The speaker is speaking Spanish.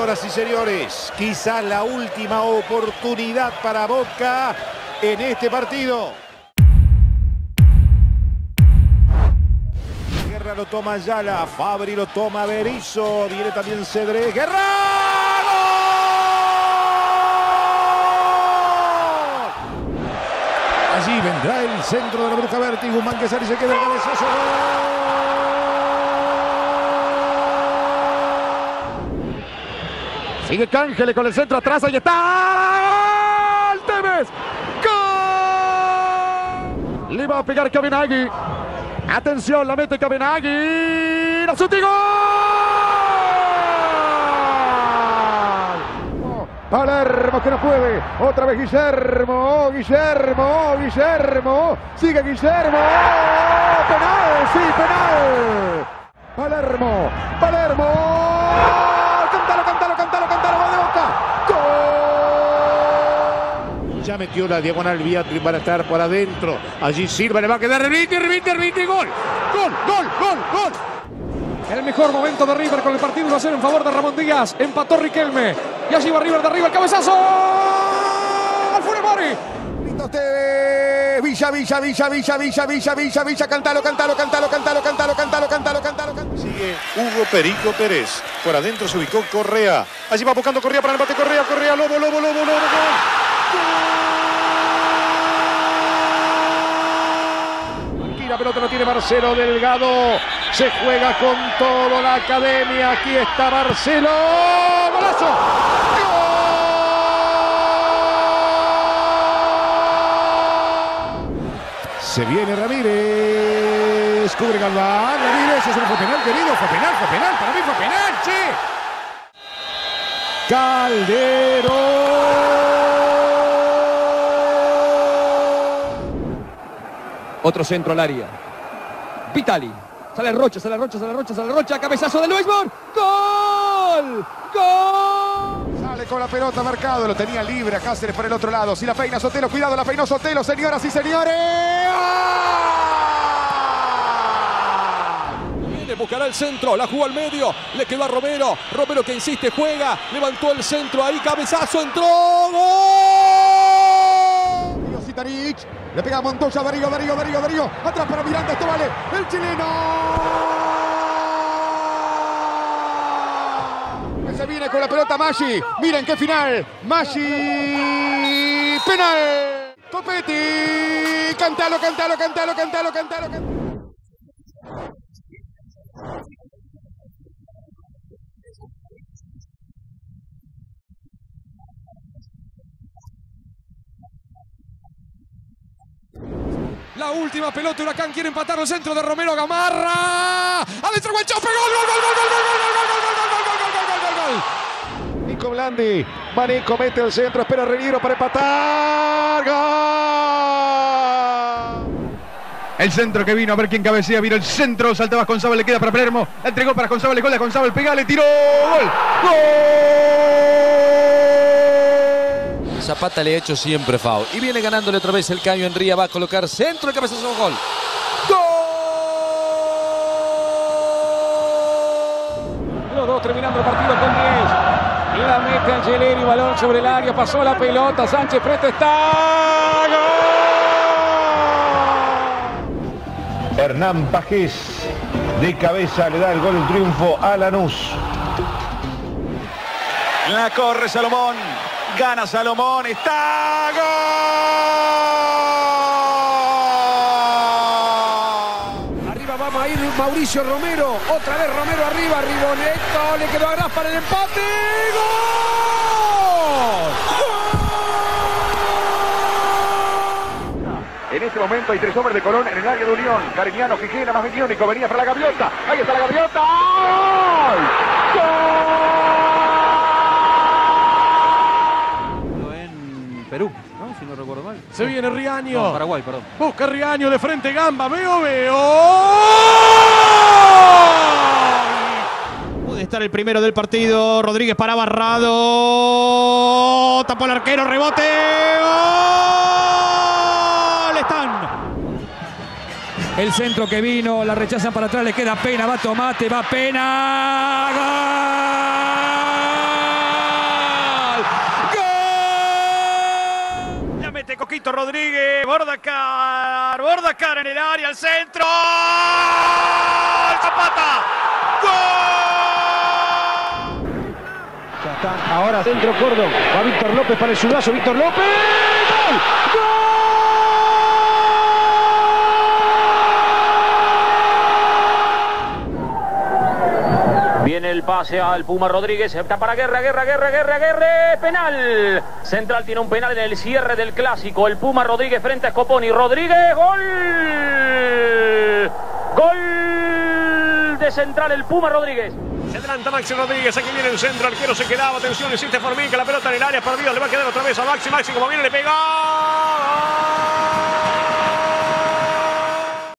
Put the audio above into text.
Señoras y señores, quizás la última oportunidad para Boca en este partido. Guerra lo toma Ayala, Fabri lo toma Berizzo, viene también Cedré. ¡Guerra! ¡Gol! Allí vendrá el centro de la Bruja Berti, Guzmán que sale y se queda el cabezazo. Sigue Cángele con el centro atrás, ahí está. ¡Gol! Tevez. ¡Gol! Le va a pegar Cabenagui. Atención, la mete Cabenagui. ¡La suerte, gol! Palermo que no puede. Otra vez Guillermo. Oh, Guillermo. Oh, Guillermo. Sigue Guillermo. Oh, penal. Sí, penal. Palermo. Palermo. metió la diagonal Viatri para estar por adentro. Allí Silva le va a quedar Revite, Revite, Revite, gol. Gol, gol, gol, gol. El mejor momento de River con el partido 1 a 0 en favor de Ramón Díaz. Empató Riquelme. Y allí va River de arriba, el cabezazo. ¡Funemori! Lindo ustedes. Villa, Villa, Villa, Villa, Villa, Villa, Villa, Villa. Cantalo, cantalo, cantalo, cantalo, cantalo, cantalo, cantalo, cantalo. cantalo. Sigue Hugo Perico Pérez. Por adentro se ubicó Correa. Allí va buscando Correa para el empate. Correa, Correa, Lobo, Lobo, Lobo. La tiene Marcelo Delgado. Se juega con todo la academia. Aquí está Marcelo. ¡Golazo! Se viene Ramírez. Cubre Galván. Ramírez. Eso fue penal, querido. Fue penal, fue penal. Para mí fue penal, che. Calderón. Otro centro al área. Vitali. Sale Rocha, sale Rocha, sale Rocha, sale Rocha. Cabezazo de Luisborn. ¡Gol! ¡Gol! Sale con la pelota marcado. Lo tenía libre a Cáceres por el otro lado. Si la peina Sotelo, cuidado, la peinó Sotelo, señoras y señores. Viene, buscará el centro, la jugó al medio, le quedó a Romero, Romero que insiste, juega, levantó el centro, ahí cabezazo, entró, ¡gol! Le pega a Montoya, Darío, Darío, Darío, Darío, atrás para Miranda, esto vale, el chileno. Se viene con la pelota Maggi, miren qué final, Maggi, penal. Copetti, cantalo, cantalo, cantalo, cantalo, cantalo, cantalo. La última pelota, Huracán quiere empatar el centro de Romero Gamarra. Adentro Guanchope, gol, gol, gol, gol, gol, gol, gol, gol, gol, gol, gol, gol, gol, gol, gol, gol. Nico Blandi, Maneco mete el centro, espera Reniero para empatar. ¡Gol! El centro que vino a ver quién cabecea, vino el centro, salta Vasconzábal, le queda para Palermo, entregó para González, gol de González, pega, le tiró, gol, gol. Zapata le ha hecho siempre foul. Y viene ganándole otra vez el caño. Enría va a colocar centro, el cabezazo, gol. Los dos terminando el partido con 10. La mete Angeleri, balón sobre el área, pasó la pelota, Sánchez frente está. ¡Gol! Hernán Pajés de cabeza le da el gol, el triunfo a Lanús. La corre Salomón. Gana Salomón. Está gol. Arriba vamos a ir Mauricio Romero. Otra vez Romero arriba. Riboneto. Le quedó a Gras para el empate. ¡Gol! En este momento hay tres hombres de Colón en el área de Unión. Cariñano, Gijena, más Nico venía para la gaviota. Ahí está la gaviota. ¡Gol! en Perú, ¿no? Si no recuerdo mal. Se viene Riaño. No, Paraguay, perdón. Busca Riaño de frente Gamba. Veo, veo. Puede estar el primero del partido. Rodríguez para Barrado. Tapó el arquero, rebote. ¡Gol! Están. El centro que vino, la rechazan para atrás, le queda pena, va Tomate, va pena. ¡Gol! Coquito Rodríguez. Bordacar. Bordacar en el área, al centro. Zapata. ¡Gol! Ya está. Ahora dentro Córdoba. Va Víctor López para el sudazo. Víctor López. ¡Gol! El pase al Puma Rodríguez, está para Guerra, Guerra, Guerra, Guerra, Guerra, penal. Central tiene un penal en el cierre del clásico. El Puma Rodríguez frente a Scoponi. Rodríguez, gol. Gol de Central, el Puma Rodríguez. Se adelanta Maxi Rodríguez, aquí viene el centro, arquero se quedaba, atención, existe Formica, la pelota en el área, perdido, le va a quedar otra vez a Maxi, Maxi como viene le pega.